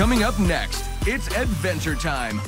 Coming up next, it's adventure time.